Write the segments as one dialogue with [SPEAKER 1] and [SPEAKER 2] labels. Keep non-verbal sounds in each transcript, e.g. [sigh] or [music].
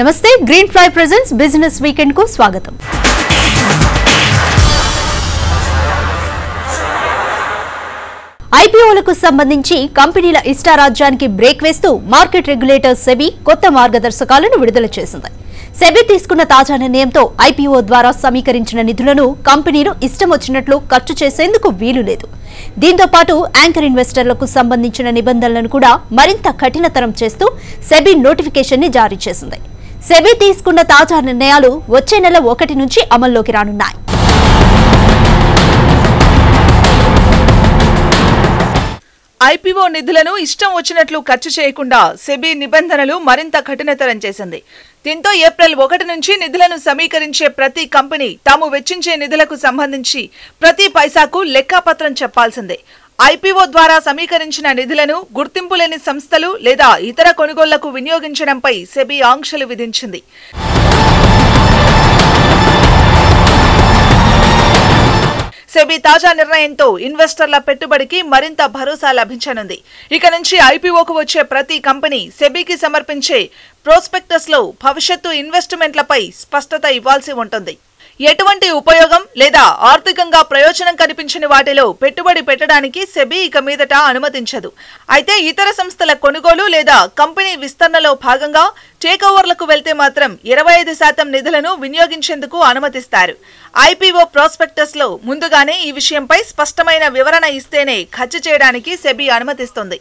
[SPEAKER 1] నమస్తే green Fly presents business వీకెండ్కు స్వాగతం ఐపీఓలకు సంబంధించి కంపెనీల ఇష్టారాజ్యానికి బ్రేక్ వేస్తూ మార్కెట్ రెగ్యులేటర్ సెబీ కొత్త మార్గదర్శకాలను విడుదల చేసింది. సెబీ తీసుకున్న తాజా నిర్ణయంతో ఐపీఓ ద్వారా సమీకరించిన నిధులను కంపెనీలు ఇష్టం వచ్చినట్లు ఖర్చు చేసేందుకు వీలు లేదు. దీంతో పాటు యాంకర్ ఇన్వెస్టర్లకు సంబంధించిన నిబంధనలను కూడా మరింత కఠినతరం చేస్తూ సెబీ నోటిఫికేషన్ని జారీ చేసింది. సెబీ తీసుకున్న తాజా నిర్ణయాలు వచ్చే నెల ఒకటి నుంచి అమల్లోకి రానున్నాయి.
[SPEAKER 2] ఐపీఓ నిధులను ఇష్టం వచ్చినట్లు ఖర్చు చేయకుండా సెబీ నిబంధనలు మరింత కఠినతరం చేసింది. దీంతో ఏప్రిల్ ఒకటి నుంచి నిధులను సమీకరించే ప్రతి కంపెనీ తాము వెచ్చించే నిధులకు సంబంధించి ప్రతి పైసాకు లెక్కాపత్రం చెప్పాల్సిందే. ఐపీఓ ద్వారా సమీకరించిన నిధులను గుర్తింపు లేని సంస్థలు లేదా ఇతర కొనుగోళ్ళకు వినియోగించడంపై సెబీ ఆంక్షలు విధించింది. సెబీ తాజా నిర్ణయంతో ఇన్వెస్టర్ల పెట్టుబడికి మరింత భరోసా లభించనుంది. ఇక నుంచి ఐపీఓకు వచ్చే ప్రతి కంపెనీ సెబీకి సమర్పించే ప్రోస్పెక్టస్లో భవిష్యత్తు ఇన్వెస్ట్మెంట్లపై స్పష్టత ఇవ్వాల్సి ఉంటుంది. ఎటువంటి ఉపయోగం లేదా ఆర్థికంగా ప్రయోజనం కనిపించని వాటిలో పెట్టుబడి పెట్టడానికి సెబీ ఇక మీదట అనుమతించదు. అయితే ఇతర సంస్థల కొనుగోలు లేదా కంపెనీ విస్తరణలో భాగంగా టేకోవర్లకు వెళ్తే మాత్రం ఇరవై ఐదు శాతం నిధులను వినియోగించేందుకు అనుమతిస్తారు. ఐపీఓ ప్రాస్పెక్టస్లో ముందుగానే ఈ విషయంపై స్పష్టమైన వివరణ ఇస్తేనే ఖర్చు చేయడానికి సెబీ అనుమతిస్తుంది.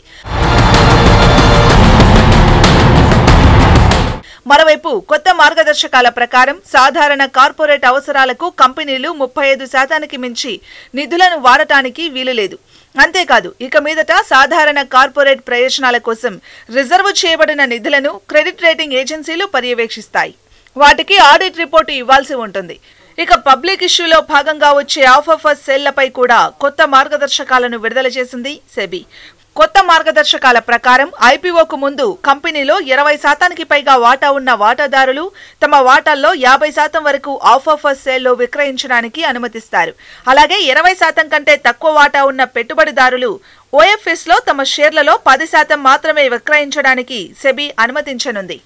[SPEAKER 2] మరోవైపు కొత్త మార్గదర్శకాల ప్రకారం సాధారణ కార్పొరేట్ అవసరాలకు కంపెనీలు ముప్పై ఐదు శాతానికి మించి నిధులను వాడటానికి వీలులేదు అంతేకాదు ఇక మీదట సాధారణ కార్పొరేట్ ప్రయోజనాల కోసం రిజర్వ్ చేయబడిన నిధులను క్రెడిట్ రేటింగ్ ఏజెన్సీలు పర్యవేక్షిస్తాయి. వాటికి ఆడిట్ రిపోర్టు ఇవ్వాల్సి ఉంటుంది. ఇక పబ్లిక్ ఇష్యూలో భాగంగా వచ్చే ఆఫ్ ఆఫ్ సెల్లపై కూడా కొత్త మార్గదర్శకాలను విడుదల చేసింది సెబీ. కొత్త మార్గదర్శకాల ప్రకారం ఐపీఓకు ముందు కంపెనీలో ఇరవై శాతానికి పైగా వాటా ఉన్న వాటాదారులు తమ వాటాల్లో యాభై శాతం వరకు ఆఫ్ ఆఫర్ సేల్లో విక్రయించడానికి అనుమతిస్తారు. అలాగే ఇరవై శాతం కంటే తక్కువ వాటా ఉన్న పెట్టుబడిదారులు ఓఎఫ్ఎస్లో తమ షేర్లలో పది శాతం మాత్రమే విక్రయించడానికి సెబీ అనుమతించనుంది.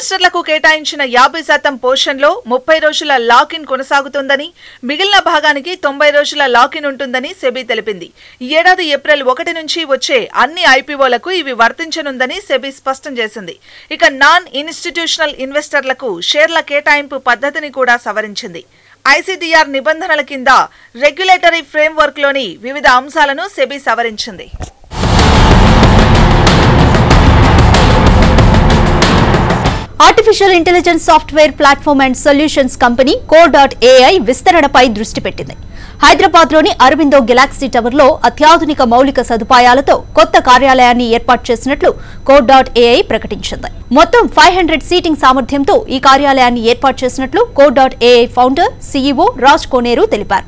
[SPEAKER 2] ఇన్వెస్టర్లకు కేటాయించిన యాభై శాతం పోర్షన్లో ముప్పై రోజుల లాక్ ఇన్ కొనసాగుతుందని మిగిలిన భాగానికి తొంభై రోజుల లాక్ ఇన్ ఉంటుందని సెబీ తెలిపింది. ఈ ఏడాది ఏప్రిల్ ఒకటి నుంచి వచ్చే అన్ని ఐపీఓలకు ఇవి వర్తించనుందని సెబీ స్పష్టం చేసింది. ఇక నాన్ ఇన్స్టిట్యూషనల్ ఇన్వెస్టర్లకు షేర్ల కేటాయింపు పద్ధతిని కూడా సవరించింది. ఐసీడీఆర్ నిబంధనల కింద రెగ్యులేటరీ ఫ్రేమ్వర్క్లోని వివిధ అంశాలను SEBI సవరించింది.
[SPEAKER 1] Artificial intelligence software platform and solutions company Kore dot AI విస్తరణపై దృష్టి పెట్టింది. హైదరాబాద్లోని అరవిందో గెలాక్సీ టవర్లో అత్యాధునిక మౌలిక సదుపాయాలతో కొత్త కార్యాలయాన్ని ఏర్పాటు చేసినట్లు కో డాట్ ఏఐ ప్రకటించింది. మొత్తం ఫైవ్ హండ్రెడ్ సీటింగ్ సామర్థ్యంతో ఈ కార్యాలయాన్ని ఏర్పాటు చేసినట్లు Kore dot AI founder CEO Raj Koneru తెలిపారు.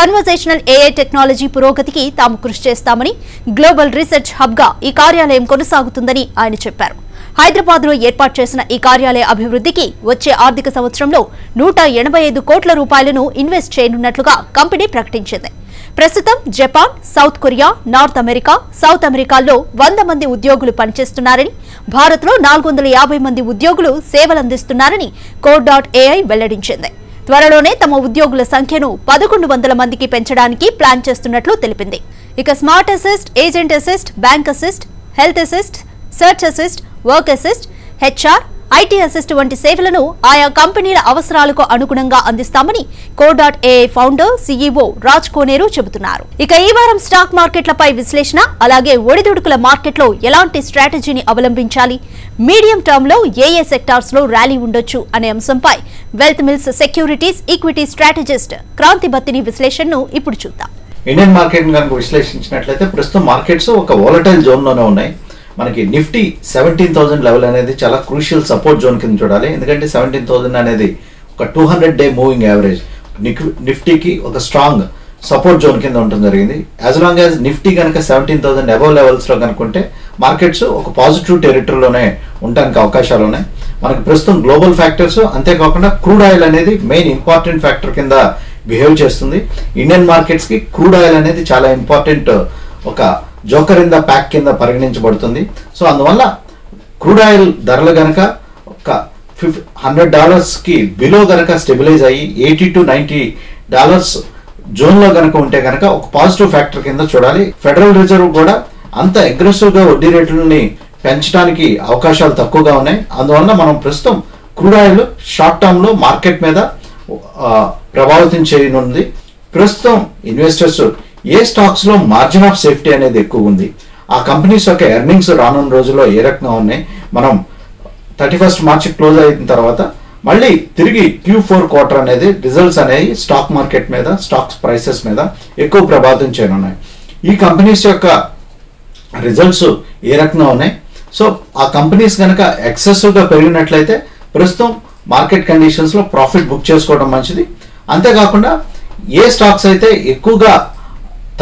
[SPEAKER 1] కన్వర్జేషనల్ ఏఐ టెక్నాలజీ పురోగతికి తాము కృషి చేస్తామని గ్లోబల్ రీసెర్చ్ హబ్గా ఈ కార్యాలయం కొనసాగుతుందని ఆయన చెప్పారు. హైదరాబాద్లో ఏర్పాటు చేసిన ఈ కార్యాలయ అభివృద్ధికి వచ్చే ఆర్థిక సంవత్సరంలో నూట ఎనభై ఐదు కోట్ల రూపాయలను ఇన్వెస్ట్ చేయనున్నట్లుగా కంపెనీ ప్రకటించింది. ప్రస్తుతం Japan South Korea North America South అమెరికాల్లో వంద మంది ఉద్యోగులు పనిచేస్తున్నారని భారత్లో నాలుగు వందల యాభై మంది ఉద్యోగులు సేవలందిస్తున్నారని కోడ్ డాట్ ఏఐ వెల్లడించింది. త్వరలోనే తమ ఉద్యోగుల సంఖ్యను పదకొండు వందల మందికి పెంచడానికి ప్లాన్ చేస్తున్నట్లు తెలిపింది. ఇక smart assist agent assist bank assist health assist search assist work assist HR IT assist వంటి సేవలను ఆయా కంపెనీల అవసరాలకు అనుగుణంగా అందిస్తామని Kore dot AI founder CEO Raj Koneru చెబుతున్నారు. ఇక ఈ వారం స్టాక్ మార్కెట్లపై విశ్లేషణ అలాగే ఒడిదుడుకుల మార్కెట్లో ఎలాంటి స్ట్రాటజీని అవలంబించాలి? మీడియం టర్మ్లో ఏ ఏ సెక్టార్స్లో ర్యాలీ ఉండొచ్చు అనే అంశంపై Wealth Mills Securities equity strategist Kranthi Battini విశ్లేషణను ఇప్పుడు చూద్దాం.
[SPEAKER 3] ఇండియన్ మార్కెట్ కనుక విశ్లేషించినట్లయితే ప్రస్తుతం మార్కెట్స్ ఒక వాలటైల్ జోన్లోనే ఉన్నాయి. మనకి నిఫ్టీ సెవెంటీన్ థౌసండ్ లెవెల్ అనేది చాలా క్రూషియల్ సపోర్ట్ జోన్ కింద చూడాలి. ఎందుకంటే సెవెంటీన్ థౌసండ్ అనేది ఒక two hundred day moving average. నిఫ్టీకి ఒక స్ట్రాంగ్ సపోర్ట్ జోన్ కింద ఉండడం జరిగింది. యాజ్ లాంగ్ యాజ్ నిఫ్టీ కనుక సెవెంటీన్ థౌసండ్ అబవ్ లెవెల్స్లో కనుక్కుంటే కనుకుంటే మార్కెట్స్ ఒక పాజిటివ్ టెరిటరీలోనే ఉండడానికి అవకాశాలు ఉన్నాయి. మనకి ప్రస్తుతం గ్లోబల్ ఫ్యాక్టర్స్ అంతేకాకుండా క్రూడ్ ఆయిల్ అనేది మెయిన్ ఇంపార్టెంట్ ఫ్యాక్టర్ కింద బిహేవ్ చేస్తుంది. ఇండియన్ మార్కెట్స్కి క్రూడ్ ఆయిల్ అనేది చాలా ఇంపార్టెంట్ ఒక జోకర్ ఇన్ ద ప్యాక్ కింద పరిగణించబడుతుంది. సో అందువల్ల క్రూడ్ ఆయిల్ ధరలు గనక ఒక ఫిఫ్ హండ్రెడ్ డాలర్స్కి బిలో గనక స్టెబిలైజ్ అయ్యి ఎయిటీ టు నైంటీ డాలర్స్ జోన్లో గనక ఉంటే గనక ఒక పాజిటివ్ ఫ్యాక్టర్ కింద చూడాలి. ఫెడరల్ రిజర్వ్ కూడా అంత అగ్రెసివ్గా వడ్డీ రేట్లని పెంచడానికి అవకాశాలు తక్కువగా ఉన్నాయి. అందువల్ల మనం ప్రస్తుతం క్రూడ్ ఆయిల్ షార్ట్ టర్మ్లో మార్కెట్ మీద ప్రభావితం చేయనుంది. ప్రస్తుతం ఇన్వెస్టర్స్ ఏ స్టాక్స్లో మార్జిన్ ఆఫ్ సేఫ్టీ అనేది ఎక్కువ ఉంది? ఆ కంపెనీస్ యొక్క ఎర్నింగ్స్ రానున్న రోజుల్లో ఏ రకంగా ఉన్నాయి? మనం థర్టీ ఫస్ట్ మార్చి క్లోజ్ అయిన తర్వాత మళ్ళీ తిరిగి క్యూ ఫోర్ క్వార్టర్ అనేది రిజల్ట్స్ అనేవి స్టాక్ మార్కెట్ మీద స్టాక్స్ ప్రైసెస్ మీద ఎక్కువ ప్రభావితం చేయనున్నాయి. ఈ కంపెనీస్ యొక్క రిజల్ట్స్ ఏ రకంగా ఉన్నాయి? సో ఆ కంపెనీస్ కనుక ఎక్సెసివ్గా పెరిగినట్లయితే ప్రస్తుతం మార్కెట్ కండిషన్స్లో ప్రాఫిట్ బుక్ చేసుకోవడం మంచిది. అంతేకాకుండా ఏ స్టాక్స్ అయితే ఎక్కువగా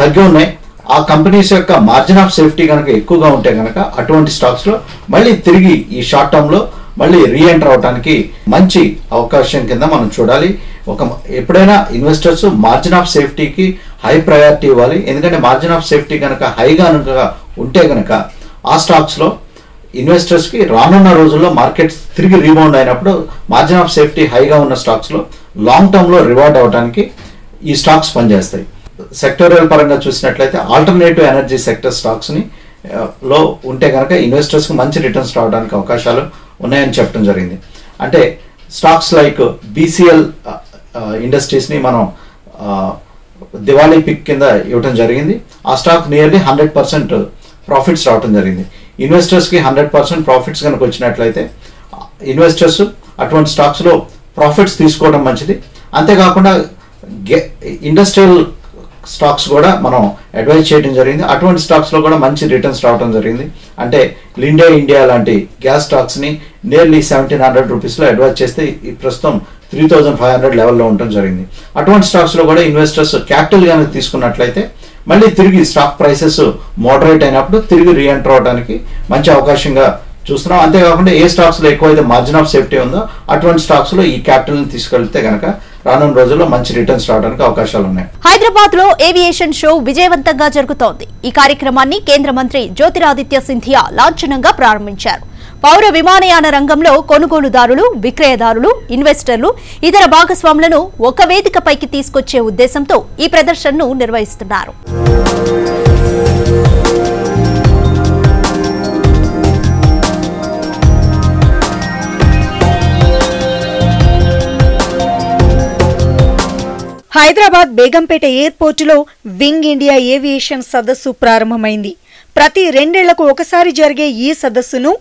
[SPEAKER 3] తగ్గి ఉన్నాయి. ఆ కంపెనీస్ యొక్క మార్జిన్ ఆఫ్ సేఫ్టీ కనుక ఎక్కువగా ఉంటే కనుక అటువంటి స్టాక్స్లో మళ్ళీ తిరిగి ఈ షార్ట్ టర్మ్లో మళ్ళీ రీఎంటర్ అవడానికి మంచి అవకాశం కింద మనం చూడాలి. ఒక ఎప్పుడైనా ఇన్వెస్టర్స్ మార్జిన్ ఆఫ్ సేఫ్టీకి హై ప్రయారిటీ ఇవ్వాలి. ఎందుకంటే మార్జిన్ ఆఫ్ సేఫ్టీ కనుక హైగా కనుక ఉంటే కనుక ఆ స్టాక్స్లో ఇన్వెస్టర్స్కి రానున్న రోజుల్లో మార్కెట్స్ తిరిగి రీబౌండ్ అయినప్పుడు మార్జిన్ ఆఫ్ సేఫ్టీ హైగా ఉన్న స్టాక్స్లో లాంగ్ టర్మ్లో రివార్డ్ అవడానికి ఈ స్టాక్స్ పనిచేస్తాయి. సెక్టోరియల్ పరంగా చూసినట్లయితే ఆల్టర్నేటివ్ ఎనర్జీ సెక్టర్ స్టాక్స్ని లో ఉంటే కనుక ఇన్వెస్టర్స్కి మంచి రిటర్న్స్ రావడానికి అవకాశాలు ఉన్నాయని చెప్పడం జరిగింది. అంటే స్టాక్స్ లైక్ బీసీఎల్ ఇండస్ట్రీస్ని మనం దివాళీ పిక్ కింద ఇవ్వడం జరిగింది. ఆ stock nearly hundred percent profits రావడం జరిగింది. ఇన్వెస్టర్స్కి హండ్రెడ్ పర్సెంట్ ప్రాఫిట్స్ కనుక వచ్చినట్లయితే ఇన్వెస్టర్స్ అటువంటి స్టాక్స్లో ప్రాఫిట్స్ తీసుకోవడం మంచిది. అంతేకాకుండా గె- ఇండస్ట్రియల్ స్టాక్స్ కూడా మనం అడ్వైజ్ చేయడం జరిగింది. అటువంటి స్టాక్స్లో కూడా మంచి రిటర్న్స్ రావడం జరిగింది. అంటే లిండే ఇండియా లాంటి గ్యాస్ స్టాక్స్ని నియర్లీ సెవెంటీన్ హండ్రెడ్ రూపీస్లో అడ్వైజ్ చేస్తే ఈ ప్రస్తుతం త్రీ థౌజండ్ ఫైవ్ హండ్రెడ్ లెవెల్లో ఉండటం జరిగింది. అటువంటి స్టాక్స్లో కూడా ఇన్వెస్టర్స్ క్యాపిటల్ కనుక తీసుకున్నట్లయితే మళ్ళీ తిరిగి స్టాక్ ప్రైసెస్ మోడరేట్ అయినప్పుడు తిరిగి రీఎంటర్ అవడానికి మంచి అవకాశంగా చూస్తున్నాం. అంతేకాకుండా ఏ స్టాక్స్లో ఎక్కువైతే మార్జిన్ ఆఫ్ సేఫ్టీ ఉందో అటువంటి స్టాక్స్లో ఈ క్యాపిటల్ని తీసుకెళ్తే కనుక రానున్న రోజుల్లో మంచి రిటర్న్స్ రావడానికి అవకాశాలు ఉన్నాయి.
[SPEAKER 1] హైదరాబాద్లో ఏవియేషన్ షో విజయవంతంగా జరుగుతోంది. ఈ కార్యక్రమాన్ని కేంద్ర మంత్రి జ్యోతిరాదిత్య సింధియా లాంఛనంగా ప్రారంభించారు. పౌర విమానయాన రంగంలో కొనుగోలుదారులు విక్రయదారులు ఇన్వెస్టర్లు ఇతర భాగస్వాములను ఒక వేదికపైకి తీసుకొచ్చే ఉద్దేశంతో ఈ ప్రదర్శనను నిర్వహిస్తున్నారు.
[SPEAKER 4] హైదరాబాద్ బేగంపేట ఎయిర్పోర్టులో వింగ్ ఇండియా ఏవియేషన్ సదస్సు ప్రారంభమైంది. ప్రతి రెండేళ్ళకు ఒకసారి జరిగే ఈ సదస్సును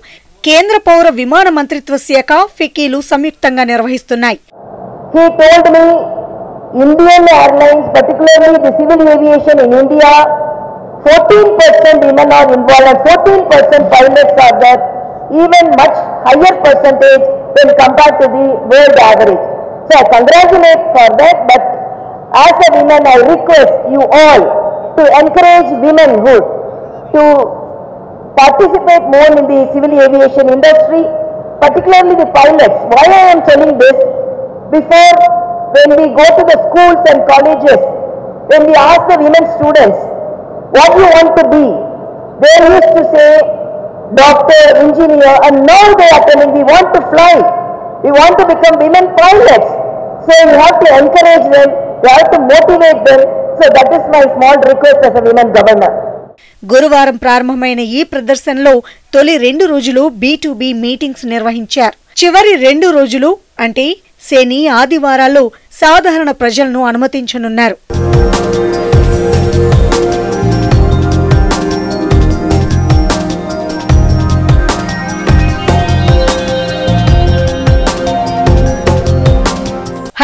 [SPEAKER 4] కేంద్ర పౌర విమాన మంత్రిత్వ శాఖ ఫికీలు సంయుక్తంగా నిర్వహిస్తున్నాయి.
[SPEAKER 5] Compare to the world average so congratulate for that but as a woman I request you all to encourage womenhood to participate more in the civil aviation industry, particularly the pilots. Why I am telling this? Before, when we go to the schools and colleges, when we ask the women students, what you want to be, they used to say, doctor, engineer, and now they are telling, we want to fly. We want to become women pilots. So you have to encourage them, you have to motivate them. So that is my small request as a women governor.
[SPEAKER 4] గురువారం ప్రారంభమైన ఈ ప్రదర్శనలో తొలి రెండు రోజులు B meetings నిర్వహించారు చివరి రెండు రోజులు అంటే శని ఆదివారాల్లో సాధారణ ప్రజలను అనుమతించనున్నారు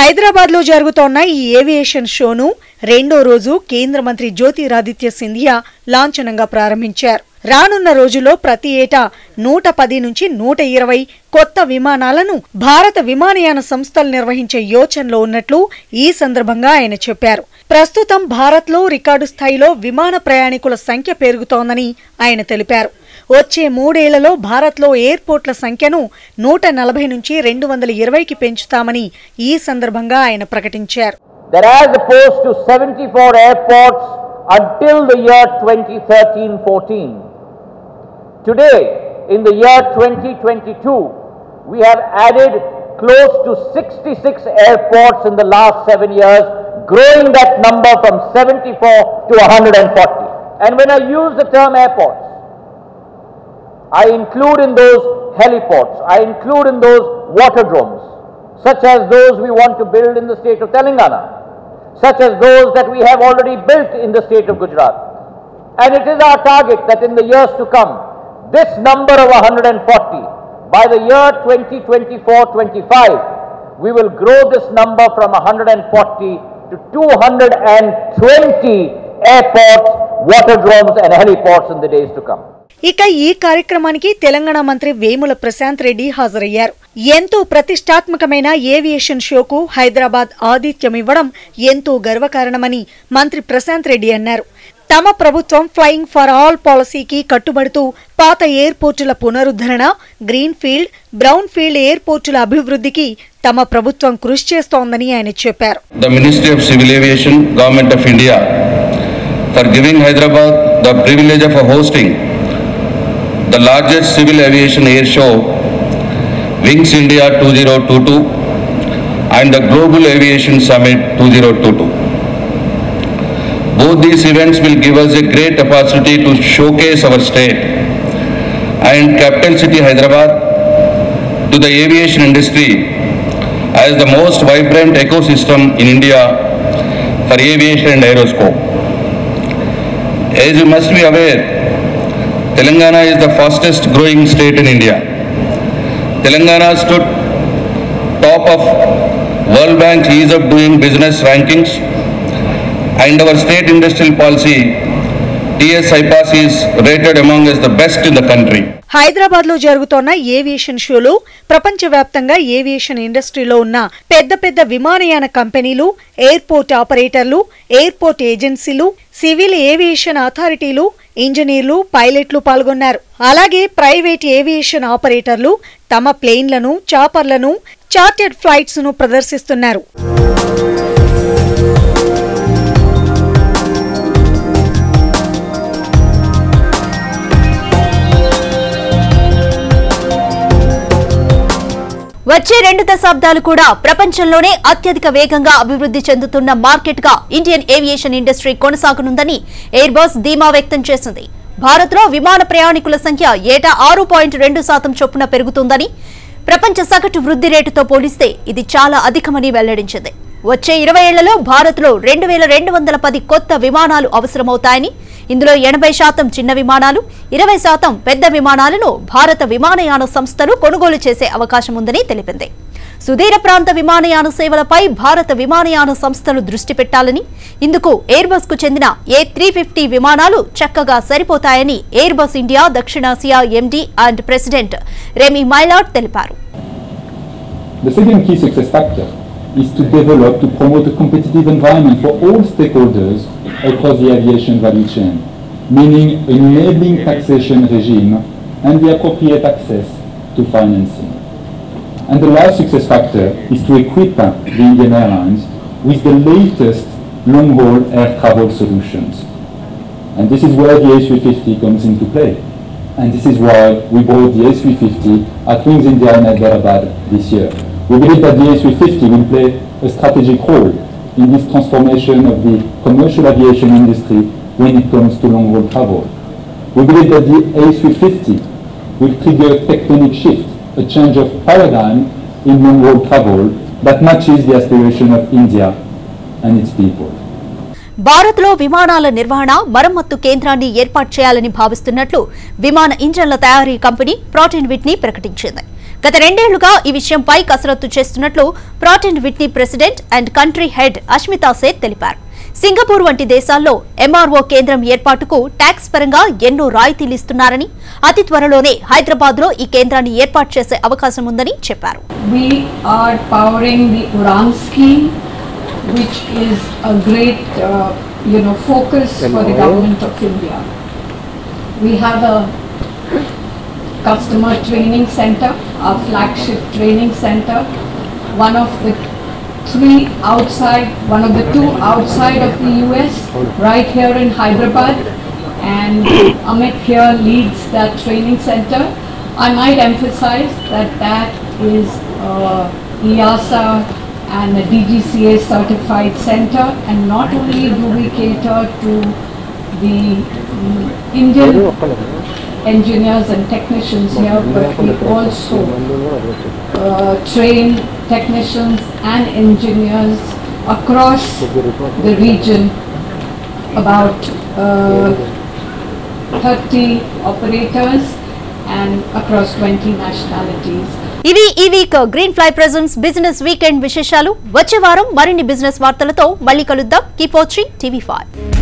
[SPEAKER 4] హైదరాబాద్లో జరుగుతోన్న ఈ ఏవియేషన్ షోను రెండో రోజు కేంద్ర మంత్రి జ్యోతిరాదిత్య సింధియా లాంఛనంగా ప్రారంభించారు. రానున్న రోజుల్లో ప్రతి ఏటా నూట పది నుంచి నూట ఇరవై కొత్త విమానాలను భారత విమానయాన సంస్థలు నిర్వహించే యోచనలో ఉన్నట్లు ఈ సందర్భంగా ఆయన చెప్పారు. ప్రస్తుతం భారత్లో రికార్డు స్థాయిలో విమాన ప్రయాణికుల సంఖ్య పెరుగుతోందని ఆయన తెలిపారు. వచ్చే మూడేళ్ళలో భారత్లో ఎయిర్పోర్ట్ల సంఖ్యను నూట నలభై నుంచి రెండు వందల ఇరవైకి పెంచుతామని ఈ సందర్భంగా ఆయన ప్రకటించారు
[SPEAKER 5] that as opposed to 74 airports
[SPEAKER 6] until the year 2013-14. Today, in the year 2022, we have added close to 66 airports in the last seven years, growing that number from 74 to 140. And when I use the term airports, I include in those heliports, I include in those waterdromes, such as those we want to build in the state of Telangana, such as those that we have already built in the state of Gujarat. And it is our target that in the years to come, this number of 140, by the year 2024-25, we will grow this number from 140 to 220 airports, waterdromes and heliports in the days to come.
[SPEAKER 4] ఇక ఈ కార్యక్రమానికి తెలంగాణ మంత్రి వేముల ప్రశాంత్ రెడ్డి హాజరయ్యారు. ఎంతో ప్రతిష్టాత్మకమైన aviation షోకు Hyderabad ఆతిథ్యం ఇవ్వడం ఎంతో గర్వకారణమని మంత్రి ప్రశాంత్ రెడ్డి అన్నారు. తమ ప్రభుత్వం ఫ్లయింగ్ ఫర్ ఆల్ పాలసీకి కట్టుబడుతూ పాత ఎయిర్పోర్టుల పునరుద్ధరణ గ్రీన్ ఫీల్డ్ బ్రౌన్ ఫీల్డ్ ఎయిర్పోర్టుల అభివృద్ధికి తమ ప్రభుత్వం కృషి చేస్తోందని ఆయన చెప్పారు.
[SPEAKER 7] The Ministry of Civil Aviation, Government of India, for the largest civil aviation air show, Wings India 2022, and the Global Aviation Summit 2022. Both these events will give us a great opportunity to showcase our state and capital city Hyderabad to the aviation industry as the most vibrant ecosystem in India for aviation and aeroscope. As you must be aware, Telangana is the fastest growing state in India. Telangana stood top of World Bank's ease of doing business rankings and our state industrial policy TS IPAS is rated among as the best in the country.
[SPEAKER 4] హైదరాబాద్లో జరుగుతోన్న aviation షోలో ప్రపంచవ్యాప్తంగా aviation ఇండస్ట్రీలో ఉన్న పెద్ద పెద్ద విమానయాన కంపెనీలు airport ఆపరేటర్లు ఎయిర్పోర్ట్ ఏజెన్సీలు సివిల్ ఏవియేషన్ అథారిటీలు ఇంజనీర్లు పైలట్లు పాల్గొన్నారు. అలాగే ప్రైవేట్ ఏవియేషన్ ఆపరేటర్లు తమ ప్లేన్లను చాపర్లను చార్టెడ్ ఫ్లైట్స్ను ప్రదర్శిస్తున్నారు.
[SPEAKER 1] వచ్చే రెండు దశాబ్దాలు కూడా ప్రపంచంలోనే అత్యధిక వేగంగా అభివృద్ధి చెందుతున్న మార్కెట్గా ఇండియన్ ఏవియేషన్ ఇండస్ట్రీ కొనసాగనుందని ఎయిర్ బస్ ధీమా వ్యక్తం చేసింది. భారత్లో విమాన ప్రయాణికుల సంఖ్య ఏటా ఆరు పాయింట్ రెండు శాతం చొప్పున పెరుగుతుందని ప్రపంచ సగటు వృద్ధి రేటుతో పోలిస్తే ఇది చాలా అధికమని వెల్లడించింది. వచ్చే ఇరవై ఏళ్ళలో భారత్లో రెండు వేల రెండు వందల పది కొత్త విమానాలు అవసరమవుతాయని ఇందులో ఎనభై శాతం చిన్న విమానాలు ఇరవై శాతం పెద్ద విమానాలను భారత విమానయాన సంస్థలు కొనుగోలు చేసే అవకాశం ఉందని తెలిపింది. సుదీర ప్రాంత విమానయాన సేవలపై భారత విమానయాన సంస్థలు దృష్టి పెట్టాలని ఇందుకు ఎయిర్బస్కు చెందిన ఏ త్రీ ఫిఫ్టీ విమానాలు చక్కగా సరిపోతాయని Airbus India దక్షిణాసియా MD and president Remi Maillard తెలిపారు
[SPEAKER 8] The second key success factor is to develop, to promote a competitive environment for all stakeholders across the aviation value chain, meaning enabling taxation regime and the appropriate access to financing. And the last success factor is to equip the Indian Airlines with the latest long-haul air travel solutions. And this is where the A350 comes into play. And this is why we brought the A350 at Wings India in Hyderabad this year. We believe that the A350 will play a strategic role in this transformation of the commercial aviation industry when it comes to long-haul travel. We believe that the A350 will trigger tectonic shift, a change of paradigm in long-haul travel that matches the aspiration of India and its people.
[SPEAKER 1] భారత్లో విమానాల నిర్వహణ మరమ్మత్తు కేంద్రాన్ని ఏర్పాటు చేయాలని భావిస్తున్నట్లు విమాన ఇంజన్ల తయారీ కంపెనీ ప్రాటిన్ విట్నీ ప్రకటించింది గత రెండేళ్ళుగా ఈ విషయంపై కసరత్తు చేస్తున్నట్లు Pratt Whitney president and country head Ashmita Seth తెలిపారు సింగపూర్ వంటి దేశాల్లో ఎంఆర్ఓ కేంద్రం ఏర్పాటుకు ట్యాక్స్ పరంగా ఎన్నో రాయితీలు ఇస్తున్నారని అతి త్వరలోనే హైదరాబాద్లో ఈ కేంద్రాన్ని ఏర్పాటు చేసే అవకాశం ఉందని చెప్పారు.
[SPEAKER 9] Customer training center our flagship training center one of the three outside, one of the two outside of the US, right here in Hyderabad. And [coughs] Amit here leads that training center. I might emphasize that that is uh, EASA and a DGCA certified center and not only do we cater to the Indian engineers and technicians here, but we also uh, train technicians and engineers across the region, about uh, 30 operators and across 20 nationalities.
[SPEAKER 1] ఇవి ఈ week Green Fly presence business weekend విశేషాలు వచ్చే వారం మరిన్ని business వార్తలతో మళ్ళీ కలుద్దాం keep watching TV five